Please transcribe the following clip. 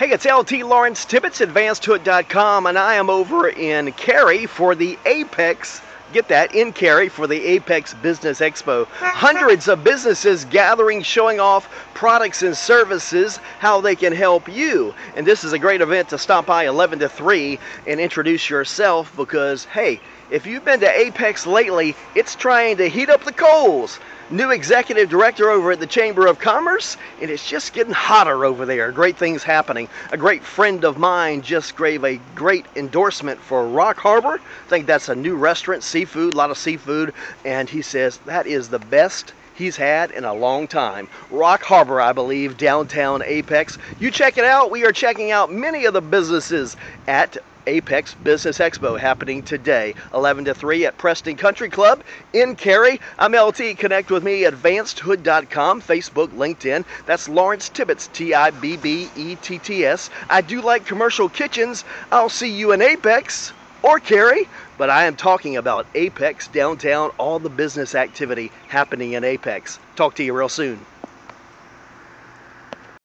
Hey, it's LT Lawrence Tibbetts, AdvancedHood.com, and I am over in Cary for the Apex. Get that in Cary for the Apex Business Expo. Hundreds of businesses gathering, showing off products and services, how they can help you. And this is a great event to stop by 11 to 3 and introduce yourself because, hey, if you've been to Apex lately, it's trying to heat up the coals new executive director over at the Chamber of Commerce, and it's just getting hotter over there. Great things happening. A great friend of mine just gave a great endorsement for Rock Harbor. I think that's a new restaurant, seafood, a lot of seafood, and he says that is the best he's had in a long time. Rock Harbor, I believe, downtown Apex. You check it out. We are checking out many of the businesses at Apex Business Expo happening today, 11 to 3 at Prestonwood Country Club in Cary. I'm LT. Connect with me at advancedhood.com, Facebook, LinkedIn. That's Lawrence Tibbetts, T I B B E T T S. I do like commercial kitchens. I'll see you in Apex or Cary, but I am talking about Apex downtown, all the business activity happening in Apex. Talk to you real soon.